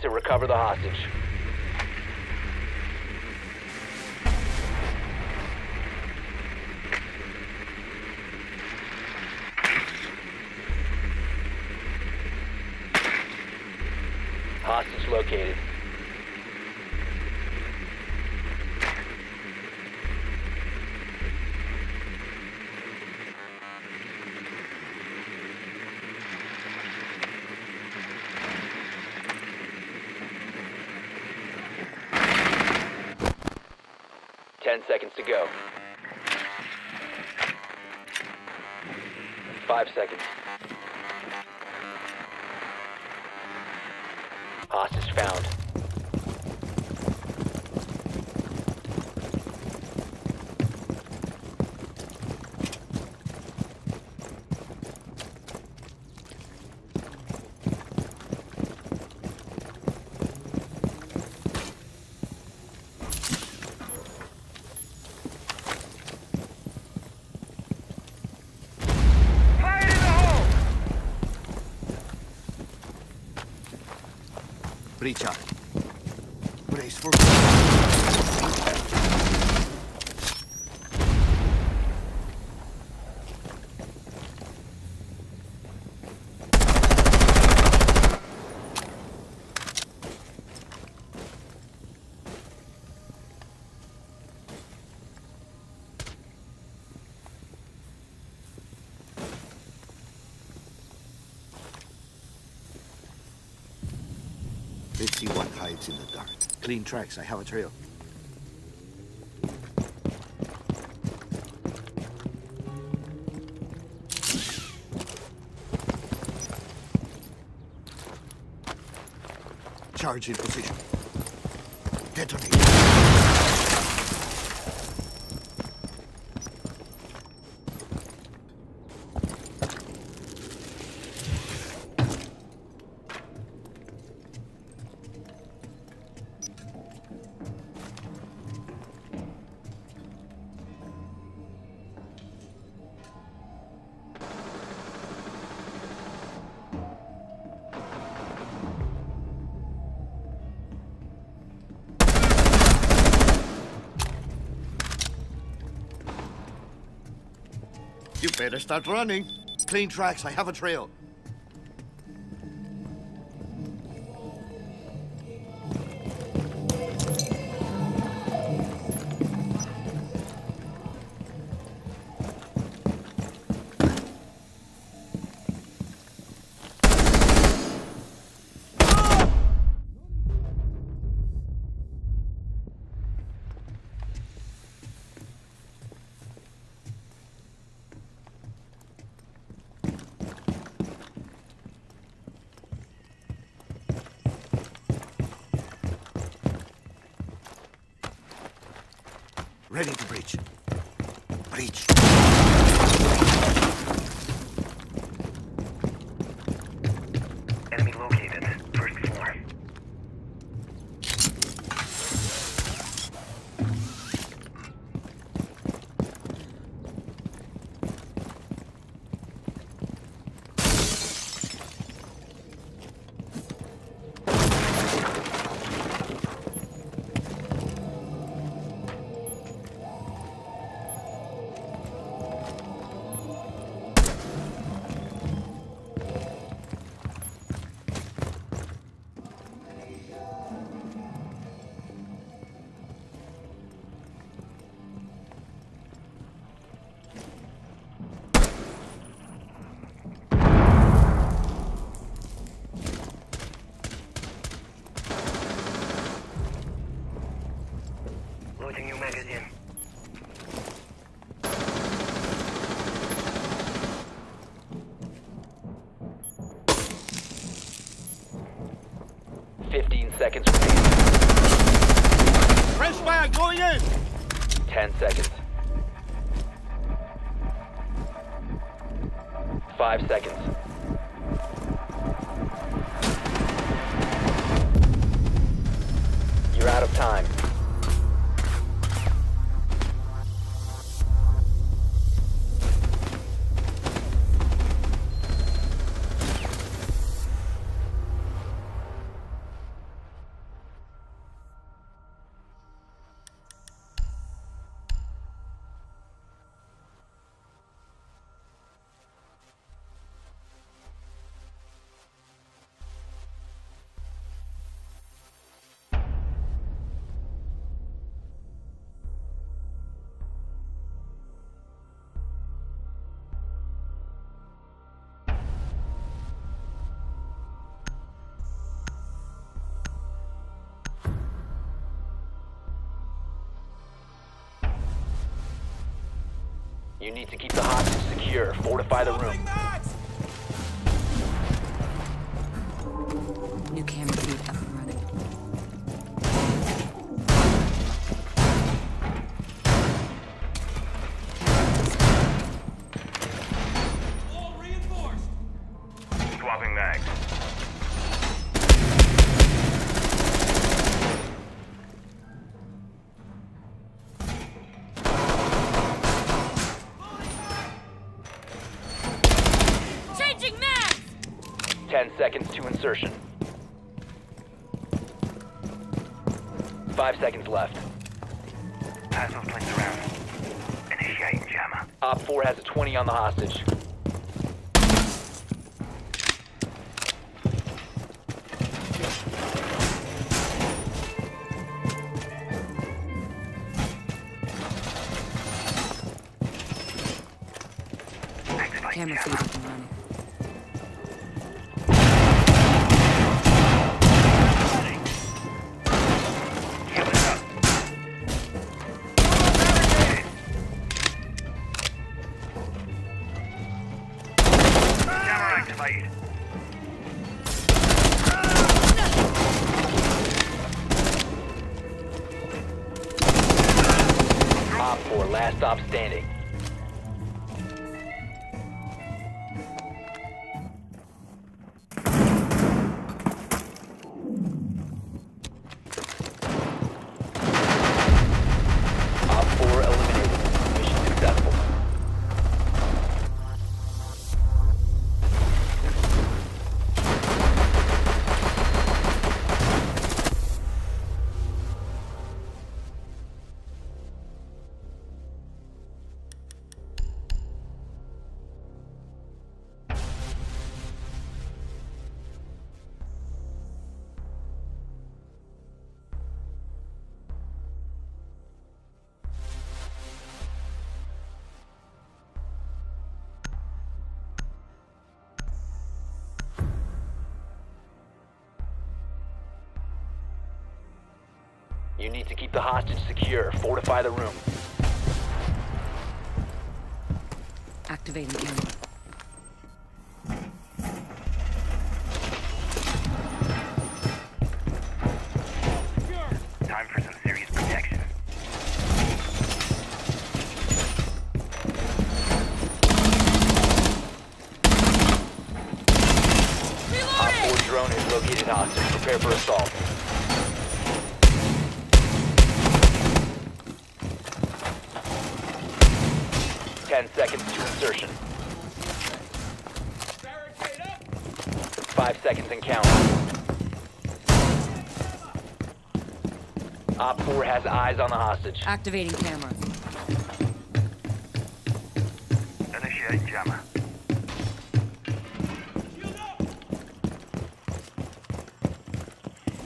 to recover the hostage. Hostage located. Ten seconds to go. Five seconds. Hostage found. Fire in the hole! Breach out. Brace for... hides in the dark. Clean tracks. I have a trail. Charge in position. Detonate. Better start running. Clean tracks. I have a trail. Ready to breach. Breach. Loading new magazine. Fifteen seconds remaining. Fresh fire going in! Ten seconds. Five seconds. You're out of time. You need to keep the hostage secure. Fortify the room. New camera feed up insertion. 5 seconds left. Pass those planes around. Initiating jammer. Op 4 has a 20 on the hostage. Camera feed You need to keep the hostage secure. Fortify the room. Activating camera. Time for some serious protection. Op 4 drone has located hostage. Prepare for assault. Ten seconds to insertion. barricade Five seconds and count. Op 4 has eyes on the hostage. Activating camera. Initiating jammer.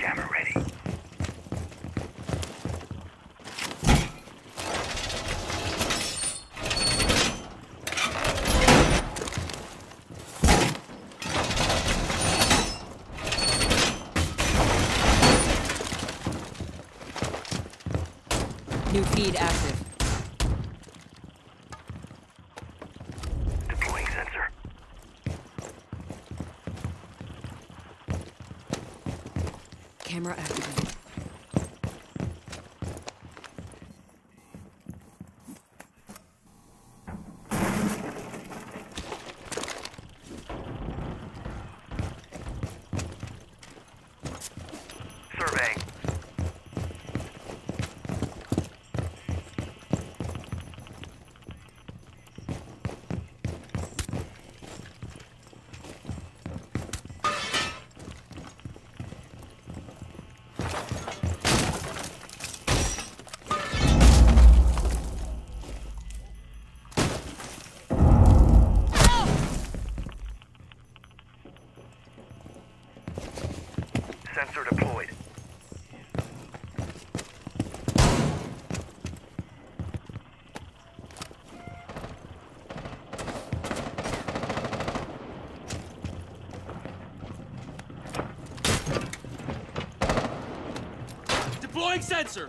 Jammer ready. Feed active. Deploying sensor. Camera activated. Sensor deployed. Deploying sensor.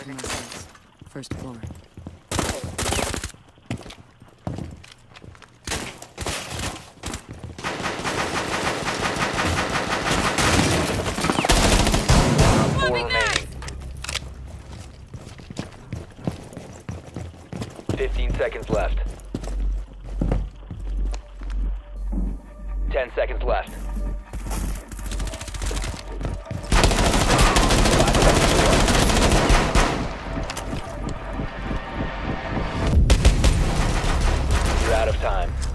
Parking residence. First floor. 15 seconds left. 10 seconds left. time.